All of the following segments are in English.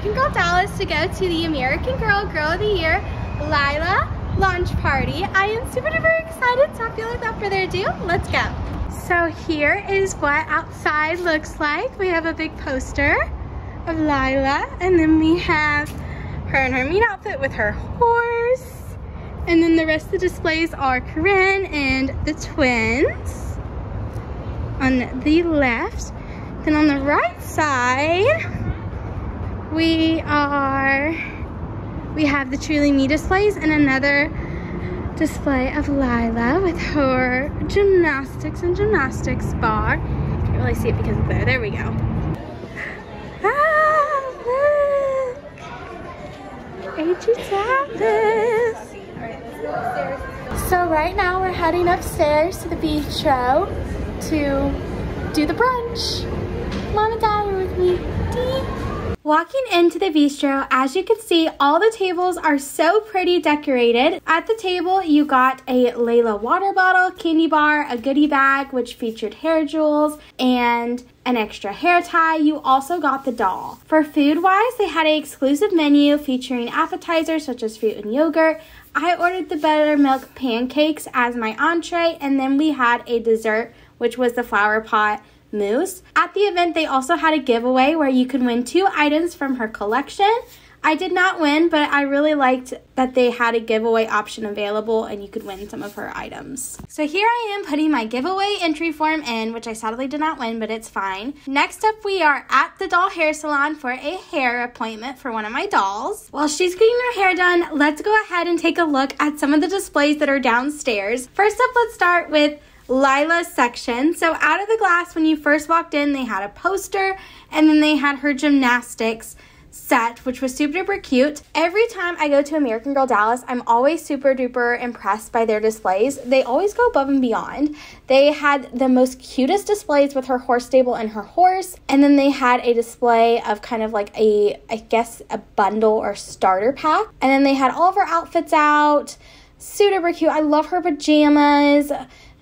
American Girl Dallas to go to the American Girl Girl of the Year Lila launch party. I am super duper excited, so I feel like without further ado, let's go. So here is what outside looks like. We have a big poster of Lila, and then we have her in her meet outfit with her horse. And then the rest of the displays are Corinne and the twins on the left. Then on the right side, we are, we have the Truly Me displays and another display of Lila with her gymnastics and gymnastics bar. You can't really see it because of there. There we go. Ah, look! Travis. So right now we're heading upstairs to the bistro to do the brunch. Mom and Dad are with me. Dee. Walking into the bistro, as you can see, all the tables are so pretty decorated. At the table, you got a Lila water bottle, candy bar, a goodie bag, which featured hair jewels, and an extra hair tie. You also got the doll. For food wise, they had an exclusive menu featuring appetizers such as fruit and yogurt. I ordered the buttermilk pancakes as my entree, and then we had a dessert, which was the flower pot mousse. At the event, they also had a giveaway where you could win two items from her collection. I did not win, but I really liked that they had a giveaway option available and you could win some of her items. So here I am putting my giveaway entry form in, which I sadly did not win, but it's fine. Next up, we are at the doll hair salon for a hair appointment for one of my dolls. While she's getting her hair done, let's go ahead and take a look at some of the displays that are downstairs. First up, let's start with Lila's section. So out of the glass, when you first walked in, they had a poster and then they had her gymnastics set, which was super duper cute. Every time I go to American Girl Dallas, I'm always super duper impressed by their displays. They always go above and beyond. They had the most cutest displays with her horse stable and her horse, and then they had a display of kind of like a, I guess, a bundle or starter pack. And then they had all of her outfits out. Super cute. I love her pajamas.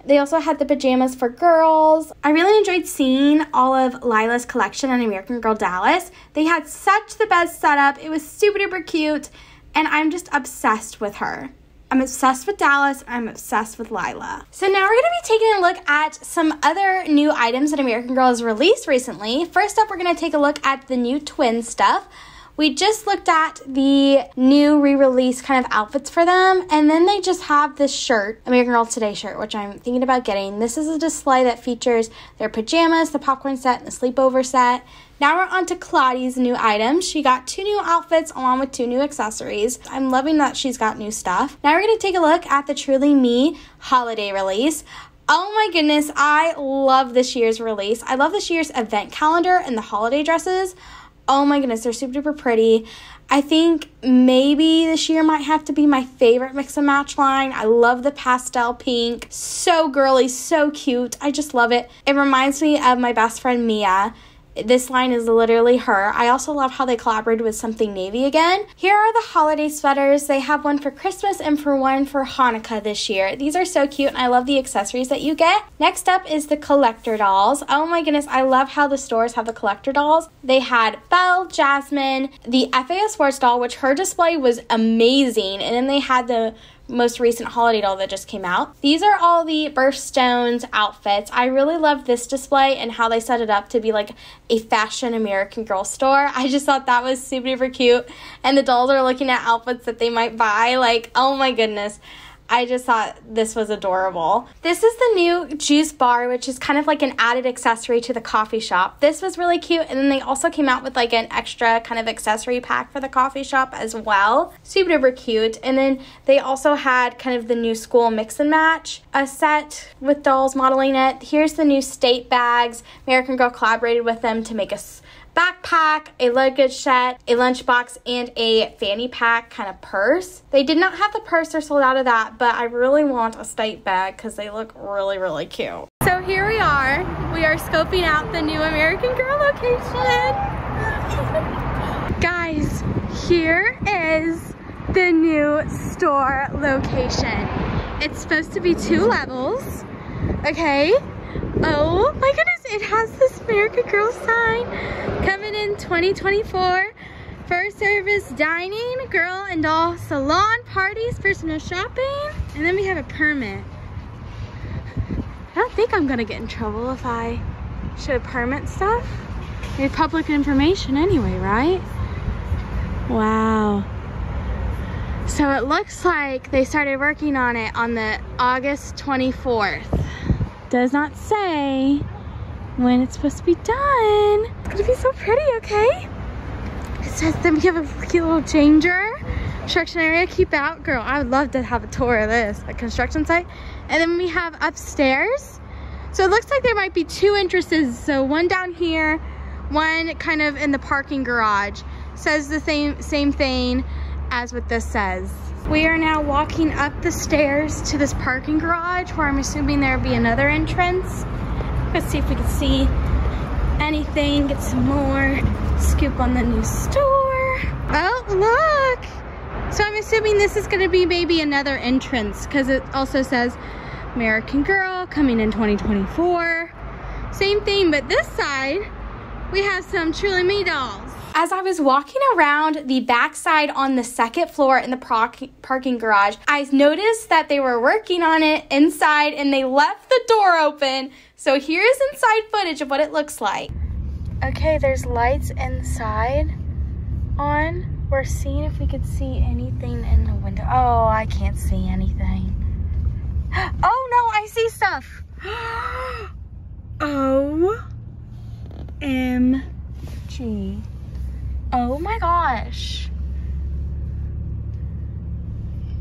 They also had the pajamas for girls. I really enjoyed seeing all of Lila's collection on American Girl Dallas. They had such the best setup. It was super duper cute, and I'm just obsessed with her. I'm obsessed with Dallas. I'm obsessed with Lila. So now we're going to be taking a look at some other new items that American Girl has released recently. First up, we're going to take a look at the new twin stuff. We just looked at the new re-release kind of outfits for them, and then they just have this shirt, American Girl Today shirt, which I'm thinking about getting. This is a display that features their pajamas, the popcorn set, and the sleepover set. Now we're on to Claudia's new items. She got two new outfits along with two new accessories. I'm loving that she's got new stuff. Now we're going to take a look at the Truly Me holiday release. Oh my goodness, I love this year's release. I love this year's event calendar and the holiday dresses. Oh my goodness, they're super duper pretty. I think maybe this year might have to be my favorite mix and match line. I love the pastel pink. So girly, so cute. I just love it. It reminds me of my best friend Mia this line is literally her. I also love how they collaborated with something navy again. Here are the holiday sweaters. They have one for Christmas and for one for Hanukkah this year. These are so cute and I love the accessories that you get. Next up is the collector dolls. Oh my goodness, I love how the stores have the collector dolls. They had Belle, Jasmine, the FAS Sports doll, which her display was amazing, and then they had the most recent holiday doll that just came out. These are all the Birthstones outfits. I really love this display and how they set it up to be like a fashion American Girl store. I just thought that was super duper cute. And the dolls are looking at outfits that they might buy. Like, oh my goodness. I just thought this was adorable. This is the new juice bar, which is kind of like an added accessory to the coffee shop. This was really cute, and then they also came out with like an extra kind of accessory pack for the coffee shop as well. Super duper cute. And then they also had kind of the new school mix and match, a set with dolls modeling it. Here's the new state bags. American Girl collaborated with them to make us backpack, a luggage set, a lunchbox, and a fanny pack kind of purse. They did not have the purse, they're sold out of that, but I really want a state bag because they look really, really cute. So here we are. We are scoping out the new American Girl location. Guys, here is the new store location. It's supposed to be two levels, okay? Oh my goodness, it has this America Girl sign coming in 2024 First service dining, girl and doll salon parties, personal shopping, and then we have a permit. I don't think I'm gonna get in trouble if I show permit stuff. It's public information anyway, right? Wow. So it looks like they started working on it on the August 24th. Does not say when it's supposed to be done. It's gonna be so pretty, okay? It says then we have a cute little changer. Construction area, keep out. Girl, I would love to have a tour of this, a construction site. And then we have upstairs. So it looks like there might be two entrances. So one down here, one kind of in the parking garage. Says the same, same thing as what this says. We are now walking up the stairs to this parking garage where I'm assuming there'll be another entrance. Let's see if we can see anything, get some more scoop on the new store. Oh, look. So I'm assuming this is gonna be maybe another entrance because it also says American Girl coming in 2024. Same thing, but this side, we have some Truly Me dolls. As I was walking around the backside on the second floor in the parking garage, I noticed that they were working on it inside and they left the door open. So here's inside footage of what it looks like. Okay, there's lights inside on. We're seeing if we could see anything in the window. Oh, I can't see anything. Oh no, I see stuff. O M G. Oh my gosh.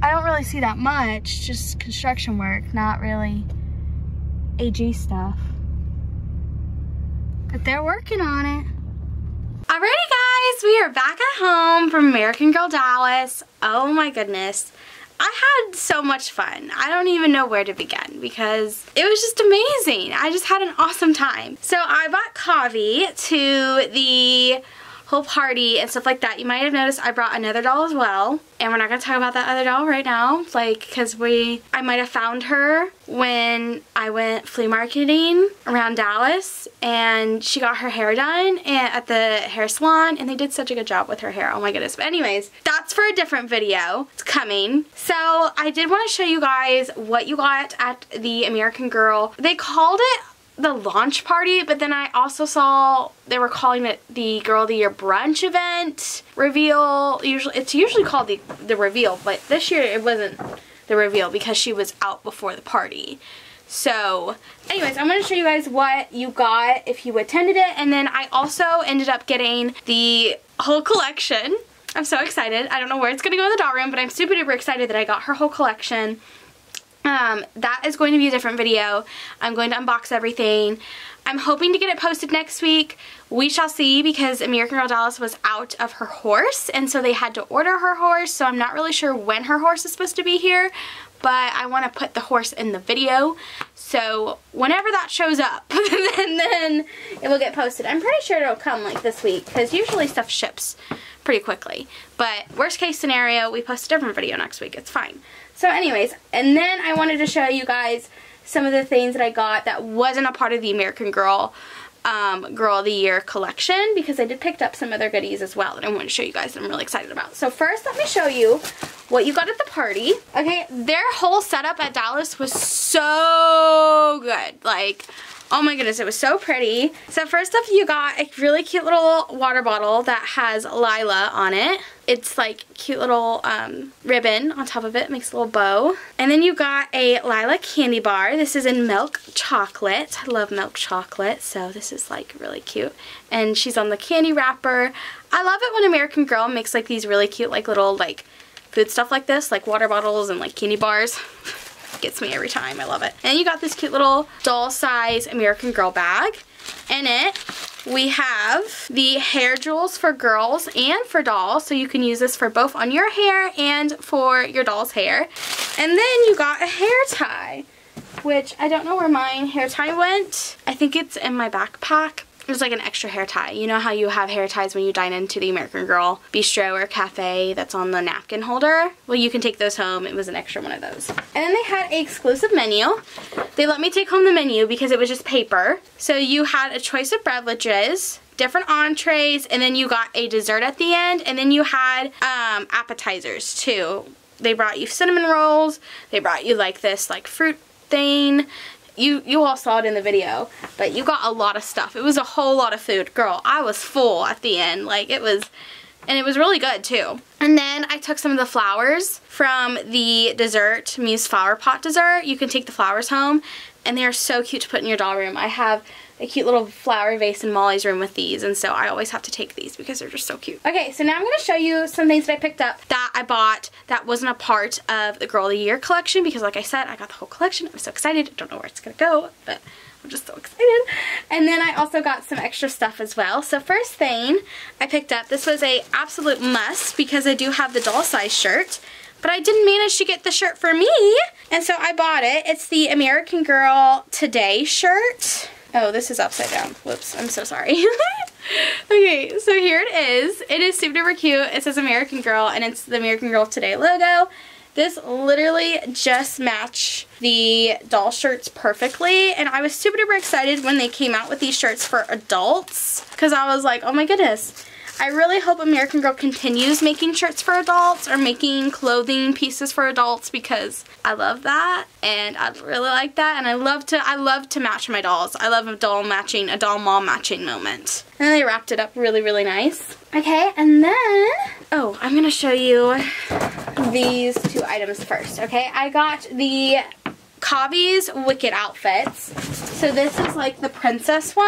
I don't really see that much, just construction work, not really AG stuff. But they're working on it. Alrighty guys, we are back at home from American Girl Dallas. Oh my goodness. I had so much fun. I don't even know where to begin because it was just amazing. I just had an awesome time. So I bought Kavi to the whole party and stuff like that. You might have noticed I brought another doll as well. And we're not going to talk about that other doll right now. Like, because we, I might have found her when I went flea marketing around Dallas. And she got her hair done at the hair salon. And they did such a good job with her hair. Oh my goodness. But anyways, that's for a different video. It's coming. So I did want to show you guys what you got at the American Girl. They called it the launch party, but then I also saw they were calling it the Girl of the Year brunch event reveal. Usually, it's usually called the the reveal, but this year it wasn't the reveal because she was out before the party. So, anyways, I'm going to show you guys what you got if you attended it, and then I also ended up getting the whole collection. I'm so excited. I don't know where it's going to go in the doll room, but I'm super duper excited that I got her whole collection. Um, that is going to be a different video. I'm going to unbox everything. I'm hoping to get it posted next week. We shall see because American Girl Dallas was out of her horse and so they had to order her horse so I'm not really sure when her horse is supposed to be here but I want to put the horse in the video so whenever that shows up then, then it will get posted. I'm pretty sure it'll come like this week because usually stuff ships pretty quickly but worst case scenario we post a different video next week. It's fine. So anyways, and then I wanted to show you guys some of the things that I got that wasn't a part of the American Girl um, Girl of the Year collection because I did pick up some other goodies as well that I want to show you guys that I'm really excited about. So first let me show you what you got at the party. Okay, their whole setup at Dallas was so good. Like, Oh my goodness, it was so pretty. So first up, you got a really cute little water bottle that has Lila on it. It's like cute little um, ribbon on top of it, makes a little bow. And then you got a Lila candy bar. This is in milk chocolate. I love milk chocolate, so this is like really cute. And she's on the candy wrapper. I love it when American Girl makes like these really cute like little like food stuff like this, like water bottles and like candy bars. Gets me every time. I love it. And you got this cute little doll size American Girl bag. In it, we have the hair jewels for girls and for dolls. So you can use this for both on your hair and for your doll's hair. And then you got a hair tie, which I don't know where my hair tie went. I think it's in my backpack, it's like an extra hair tie. You know how you have hair ties when you dine into the American Girl bistro or cafe that's on the napkin holder? Well, you can take those home. It was an extra one of those. And then they had an exclusive menu. They let me take home the menu because it was just paper. So you had a choice of beverages, different entrees, and then you got a dessert at the end, and then you had um, appetizers too. They brought you cinnamon rolls, they brought you like this like fruit thing, you you all saw it in the video but you got a lot of stuff. It was a whole lot of food. Girl I was full at the end. Like it was and it was really good too. And then I took some of the flowers from the dessert Muse flower pot dessert. You can take the flowers home and they are so cute to put in your doll room. I have a cute little flower vase in Molly's room with these and so I always have to take these because they're just so cute. Okay, so now I'm going to show you some things that I picked up that I bought that wasn't a part of the Girl of the Year collection because like I said, I got the whole collection. I'm so excited. I don't know where it's going to go, but I'm just so excited. And then I also got some extra stuff as well. So first thing I picked up, this was a absolute must because I do have the doll size shirt but I didn't manage to get the shirt for me. And so I bought it. It's the American Girl Today shirt. Oh, this is upside down. Whoops, I'm so sorry. okay, so here it is. It is super duper cute. It says American Girl and it's the American Girl Today logo. This literally just matched the doll shirts perfectly and I was super duper excited when they came out with these shirts for adults because I was like, oh my goodness, I really hope American Girl continues making shirts for adults or making clothing pieces for adults because I love that and I really like that and I love to I love to match my dolls. I love a doll matching, a doll mom matching moment. And they wrapped it up really, really nice. Okay, and then, oh, I'm to show you these two items first, okay? I got the Kavi's Wicked outfits. So this is like the princess one,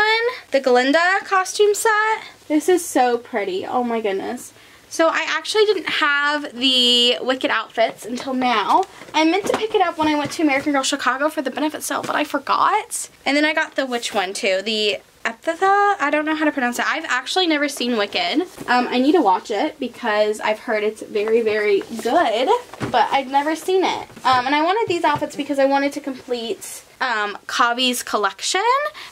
the Glinda costume set. This is so pretty. Oh my goodness. So I actually didn't have the Wicked outfits until now. I meant to pick it up when I went to American Girl Chicago for the benefit sale, but I forgot. And then I got the which one too? The Epitha? I don't know how to pronounce it. I've actually never seen Wicked. Um, I need to watch it because I've heard it's very, very good, but I've never seen it. Um, and I wanted these outfits because I wanted to complete um, Kavi's collection.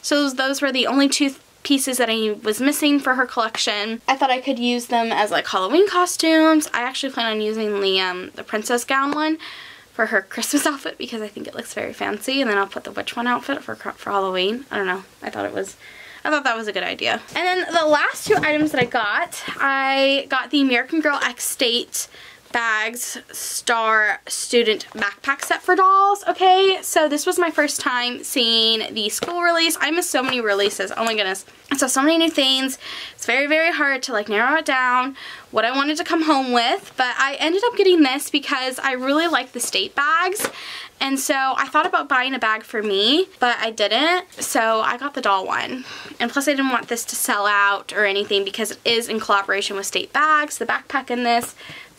So those were the only two pieces that I was missing for her collection. I thought I could use them as like Halloween costumes. I actually plan on using the, um, the princess gown one for her Christmas outfit because I think it looks very fancy and then I'll put the witch one outfit for, for Halloween. I don't know. I thought it was I thought that was a good idea. And then the last two items that I got, I got the American Girl X State bags star student backpack set for dolls okay so this was my first time seeing the school release I missed so many releases oh my goodness so so many new things it's very very hard to like narrow it down what I wanted to come home with but I ended up getting this because I really like the state bags and so I thought about buying a bag for me, but I didn't. So I got the doll one. And plus I didn't want this to sell out or anything because it is in collaboration with State Bags, the backpack in this.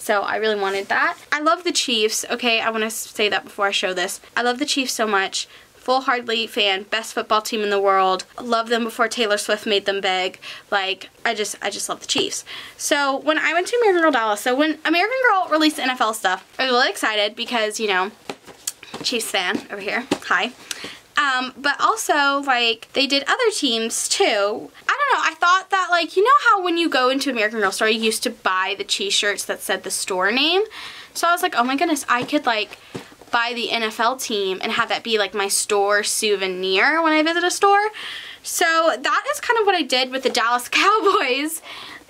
So I really wanted that. I love the Chiefs. Okay, I want to say that before I show this. I love the Chiefs so much. Full Hardly fan, best football team in the world. Love them before Taylor Swift made them big. Like, I just, I just love the Chiefs. So when I went to American Girl Dallas, so when American Girl released NFL stuff, I was really excited because, you know, Chiefs fan over here. Hi. Um, but also, like, they did other teams too. I know, I thought that, like, you know how when you go into American Girl Store, you used to buy the t-shirts that said the store name? So I was like, oh my goodness, I could, like, buy the NFL team and have that be, like, my store souvenir when I visit a store. So that is kind of what I did with the Dallas Cowboys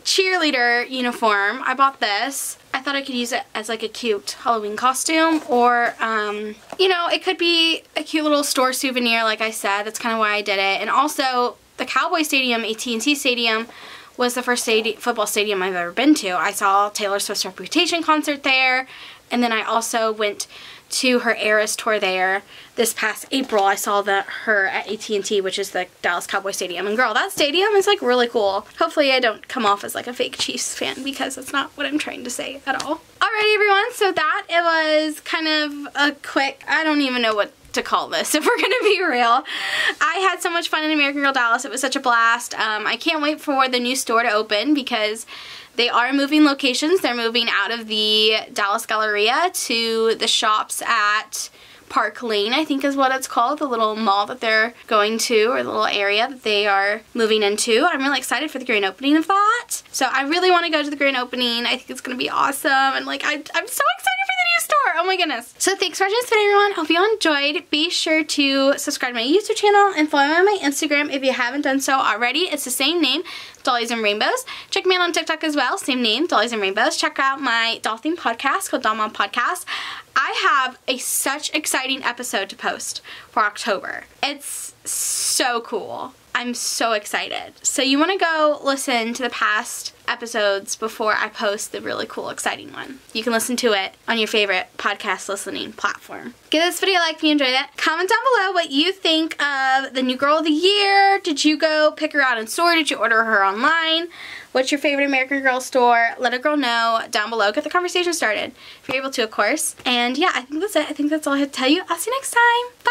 cheerleader uniform. I bought this. I thought I could use it as like a cute Halloween costume or, um, you know, it could be a cute little store souvenir like I said. That's kind of why I did it. And also the Cowboy Stadium, AT&T Stadium, was the first stadi football stadium I've ever been to. I saw Taylor Swift's Reputation concert there and then I also went to her Eras tour there this past April. I saw the her at AT&T, which is the Dallas Cowboy Stadium. And girl, that stadium is like really cool. Hopefully I don't come off as like a fake Chiefs fan because that's not what I'm trying to say at all. Alrighty everyone, so that it was kind of a quick, I don't even know what to call this if we're gonna be real. I had so much fun in American Girl Dallas. It was such a blast. Um, I can't wait for the new store to open because they are moving locations. They're moving out of the Dallas Galleria to the shops at Park Lane, I think is what it's called, the little mall that they're going to, or the little area that they are moving into. I'm really excited for the grand opening of that. So I really want to go to the grand opening. I think it's going to be awesome, and like, I, I'm so excited store. Oh my goodness. So thanks for watching this video, everyone. Hope you enjoyed. Be sure to subscribe to my YouTube channel and follow me on my Instagram if you haven't done so already. It's the same name, Dollies and Rainbows. Check me out on TikTok as well, same name, Dollies and Rainbows. Check out my doll theme podcast called Doll Mom Podcast. I have a such exciting episode to post for October. It's so cool. I'm so excited. So you want to go listen to the past episodes before I post the really cool, exciting one. You can listen to it on your favorite podcast listening platform. Give this video a like if you enjoyed it. Comment down below what you think of the new girl of the year. Did you go pick her out in store? Did you order her online? What's your favorite American Girl store? Let a girl know down below. Get the conversation started. If you're able to, of course. And yeah, I think that's it. I think that's all I have to tell you. I'll see you next time. Bye!